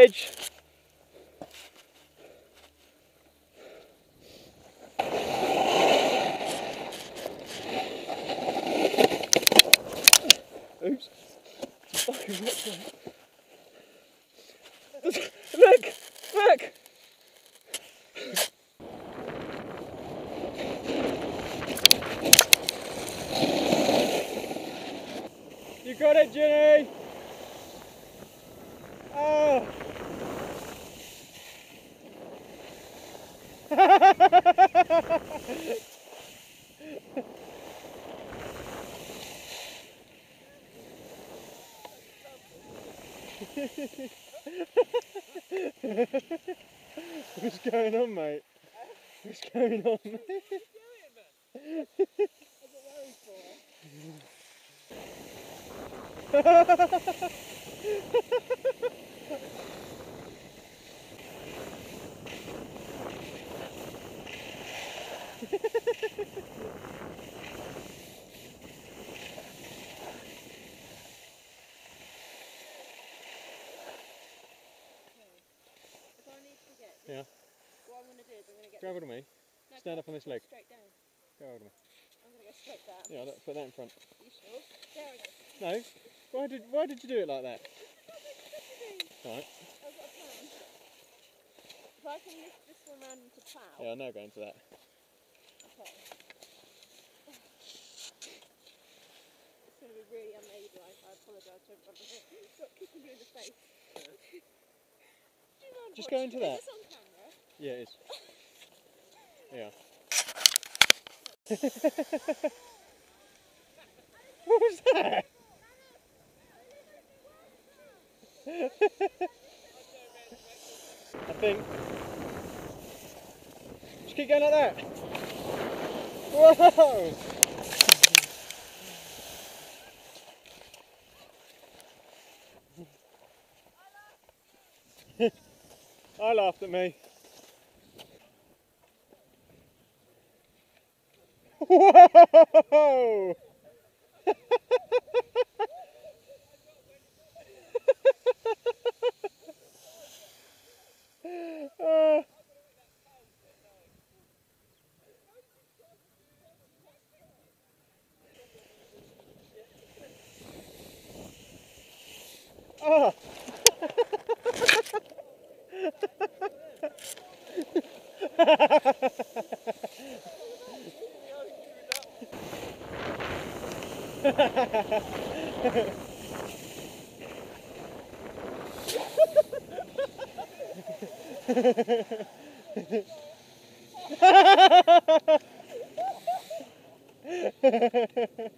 edge. Oops. Fucking wet there. Look! Look! You got it, Ginny! Oh! Ah. What's going on, mate? What's going on, mate? Yeah. what I'm going to do is I'm going to get Grab hold of me. no, Stand up on this leg. straight down. Go hold of me. I'm going to go straight down. Yeah, look, put that in front. You sure? There we go. No. Why did Why did you do it like that? Right. I've got a plan. If I can lift this one round into plough. Yeah, I'll now go into that. Okay. It's going to be really unladylike. I apologise to everybody. Stop kicking you in the face. Do you mind Just go into that. Is this on camera? Yeah, it is. Yeah. what was that? I think. Just keep going like that. Whoa! I laughed at me. Whoa! uh. Oh. I'm not, I'm